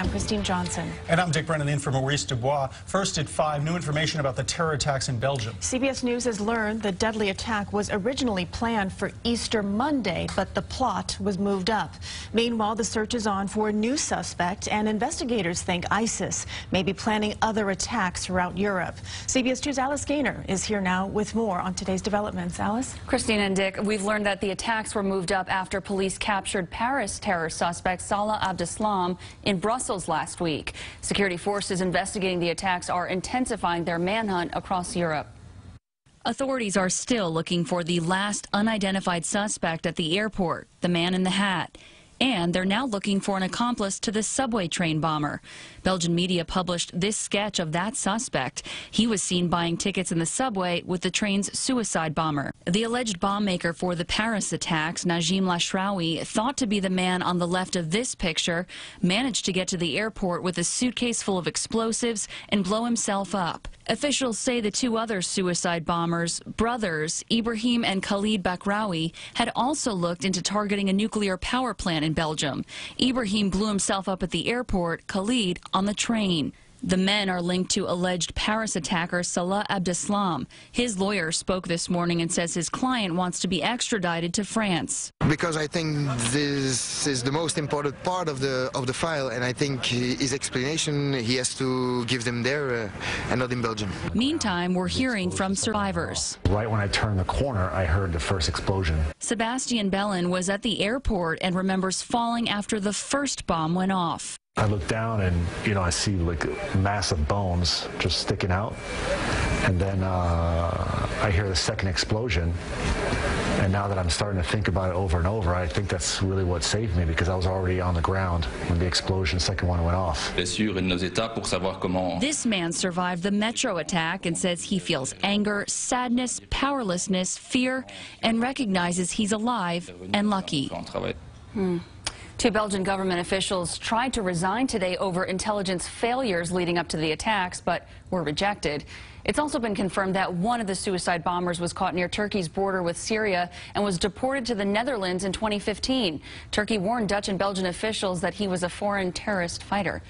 I'm Christine Johnson. And I'm Dick Brennan in for Maurice Dubois. First at 5, new information about the terror attacks in Belgium. CBS News has learned the deadly attack was originally planned for Easter Monday, but the plot was moved up. Meanwhile, the search is on for a new suspect, and investigators think ISIS may be planning other attacks throughout Europe. CBS 2's Alice Gainer is here now with more on today's developments. Alice? Christine and Dick, we've learned that the attacks were moved up after police captured Paris terror suspect Salah Abdeslam in Brussels last week. Security forces investigating the attacks are intensifying their manhunt across Europe. Authorities are still looking for the last unidentified suspect at the airport, the man in the hat. And they're now looking for an accomplice to the subway train bomber. Belgian media published this sketch of that suspect. He was seen buying tickets in the subway with the train's suicide bomber. The alleged bomb maker for the Paris attacks, Najim Laachraoui, thought to be the man on the left of this picture, managed to get to the airport with a suitcase full of explosives and blow himself up. Officials say the two other suicide bombers, brothers Ibrahim and Khalid Bakraoui, had also looked into targeting a nuclear power plant in Belgium. Ibrahim blew himself up at the airport, Khalid on the train. The men are linked to alleged Paris attacker Salah Abdeslam. His lawyer spoke this morning and says his client wants to be extradited to France. Because I think this is the most important part of the of the file, and I think his explanation he has to give them there uh, and not in Belgium. Meantime, we're hearing from survivors. Right when I turned the corner, I heard the first explosion. Sebastian Bellin was at the airport and remembers falling after the first bomb went off. I look down and, you know, I see like massive bones just sticking out. And then uh, I hear the second explosion. And now that I'm starting to think about it over and over, I think that's really what saved me because I was already on the ground when the explosion, the second one went off. This man survived the metro attack and says he feels anger, sadness, powerlessness, fear, and recognizes he's alive and lucky. Hmm. Two Belgian government officials tried to resign today over intelligence failures leading up to the attacks, but were rejected. It's also been confirmed that one of the suicide bombers was caught near Turkey's border with Syria and was deported to the Netherlands in 2015. Turkey warned Dutch and Belgian officials that he was a foreign terrorist fighter.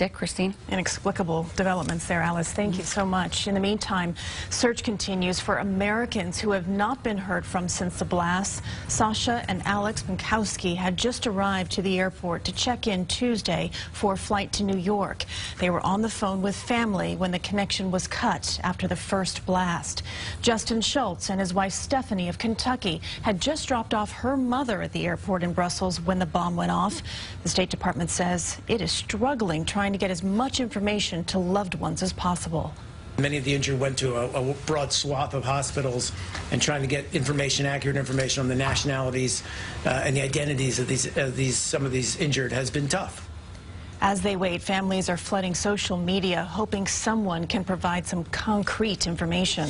Dick, Christine. Inexplicable developments there, Alice. Thank you so much. In the meantime, search continues for Americans who have not been heard from since the blast. Sasha and Alex Minkowski had just arrived to the airport to check in Tuesday for a flight to New York. They were on the phone with family when the connection was cut after the first blast. Justin Shults and his wife Stephanie of Kentucky had just dropped off her mother at the airport in Brussels when the bomb went off. The State Department says it is struggling trying trying to get as much information to loved ones as possible. Many of the injured went to a, a, broad swath of hospitals and trying to get information, accurate information on the nationalities uh, and the identities of these, uh, these, some of these injured has been tough. As they wait, families are flooding social media, hoping someone can provide some concrete information.